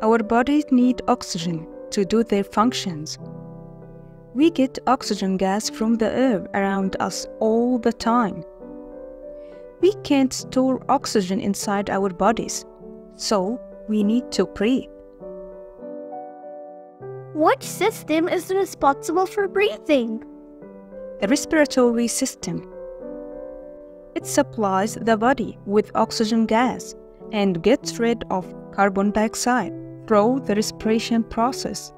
bodies need oxygen to do their functions. We get oxygen gas from the air around us all the time. We can't store oxygen inside our bodies, so we need to breathe. What system is responsible for breathing? The respiratory system. It supplies the body with oxygen gas and gets rid of carbon dioxide through the respiration process.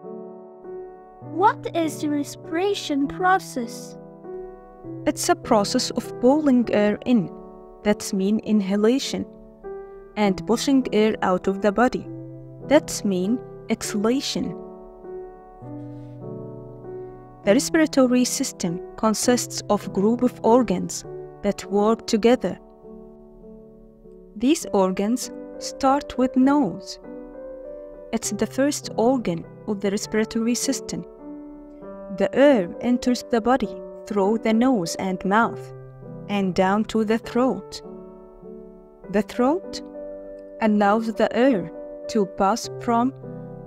What is the respiration process? It's a process of pulling air in, that's mean inhalation, and pushing air out of the body, that's mean exhalation. The respiratory system consists of a group of organs that work together. These organs start with nose. It's the first organ of the respiratory system. The air enters the body through the nose and mouth and down to the throat. The throat allows the air to pass from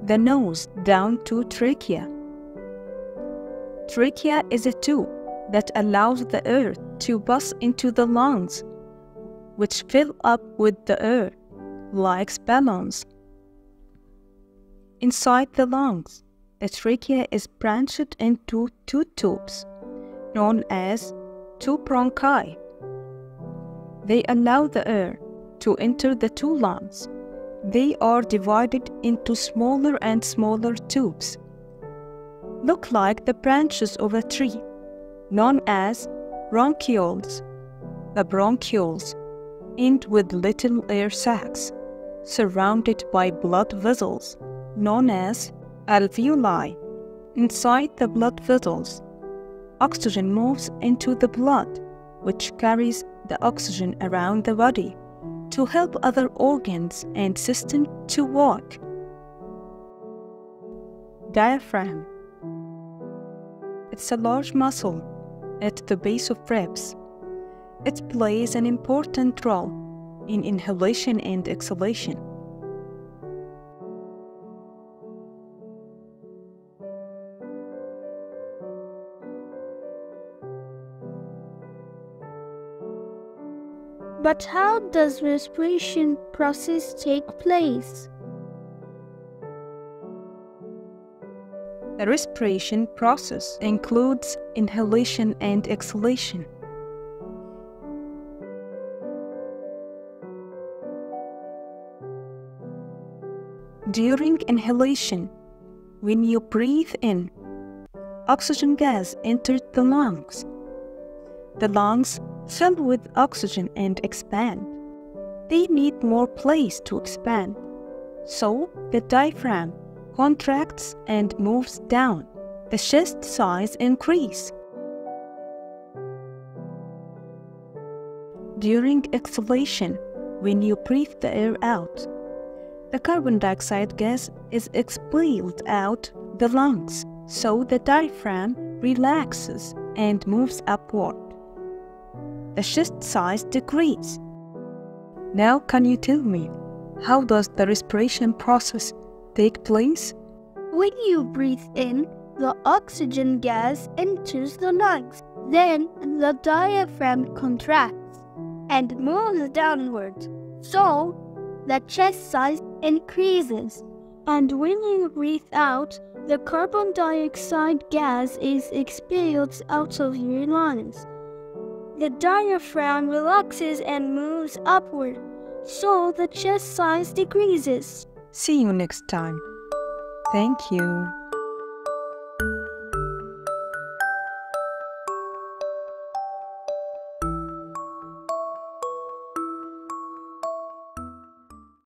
the nose down to trachea. Trachea is a tube that allows the air to pass into the lungs, which fill up with the air like balloons. Inside the lungs, the trachea is branched into two tubes, known as two bronchi. They allow the air to enter the two lungs. They are divided into smaller and smaller tubes. Look like the branches of a tree, known as bronchioles. The bronchioles end with little air sacs surrounded by blood vessels, known as alveoli. Inside the blood vessels, oxygen moves into the blood, which carries the oxygen around the body to help other organs and systems to work. Diaphragm It's a large muscle at the base of ribs. It plays an important role in inhalation and exhalation. But how does respiration process take place? The respiration process includes inhalation and exhalation. During inhalation, when you breathe in, oxygen gas enters the lungs. The lungs fill with oxygen and expand. They need more place to expand. So the diaphragm contracts and moves down. The chest size increase. During exhalation, when you breathe the air out, the carbon dioxide gas is expelled out the lungs, so the diaphragm relaxes and moves upward. The chest size decreases. Now can you tell me, how does the respiration process take place? When you breathe in, the oxygen gas enters the lungs. Then the diaphragm contracts and moves downwards. So the chest size increases. And when you breathe out, the carbon dioxide gas is expelled out of your lungs. The diaphragm relaxes and moves upward, so the chest size decreases. See you next time. Thank you.